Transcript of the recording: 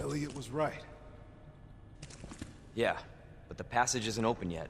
Elliot was right. Yeah, but the passage isn't open yet.